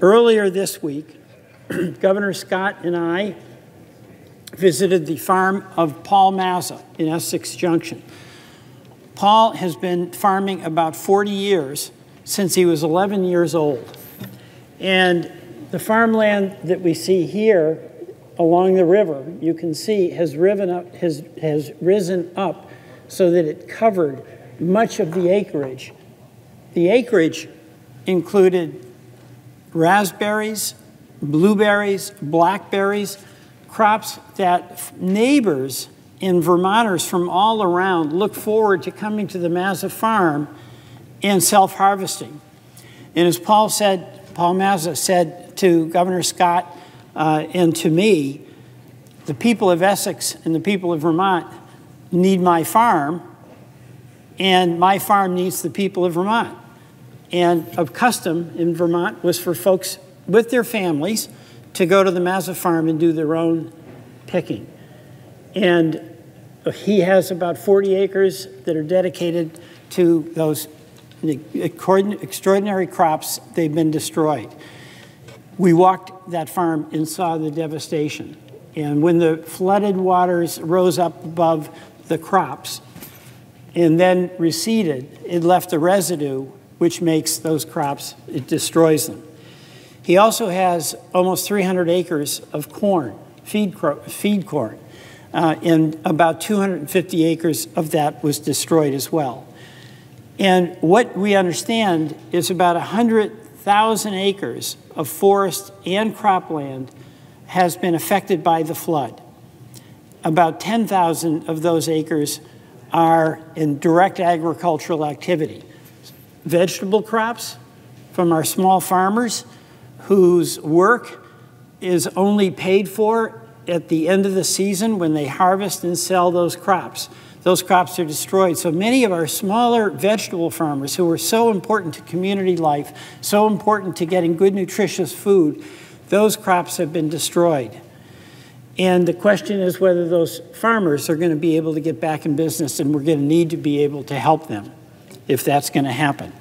Earlier this week, Governor Scott and I visited the farm of Paul Mazza in Essex Junction. Paul has been farming about 40 years since he was 11 years old. And the farmland that we see here along the river, you can see, has, up, has, has risen up so that it covered much of the acreage. The acreage included raspberries, blueberries, blackberries, crops that neighbors and Vermonters from all around look forward to coming to the Mazza farm and self harvesting. And as Paul said, Paul Mazza said to Governor Scott uh, and to me, the people of Essex and the people of Vermont need my farm, and my farm needs the people of Vermont. And of custom in Vermont was for folks with their families to go to the Mazza farm and do their own picking. And he has about 40 acres that are dedicated to those extraordinary crops. They've been destroyed. We walked that farm and saw the devastation. And when the flooded waters rose up above the crops and then receded, it left a residue which makes those crops, it destroys them. He also has almost 300 acres of corn, feed, feed corn, uh, and about 250 acres of that was destroyed as well. And what we understand is about 100,000 acres of forest and cropland has been affected by the flood. About 10,000 of those acres are in direct agricultural activity. Vegetable crops from our small farmers whose work is only paid for at the end of the season when they harvest and sell those crops. Those crops are destroyed. So many of our smaller vegetable farmers who are so important to community life, so important to getting good, nutritious food, those crops have been destroyed. And the question is whether those farmers are going to be able to get back in business, and we're going to need to be able to help them if that's going to happen.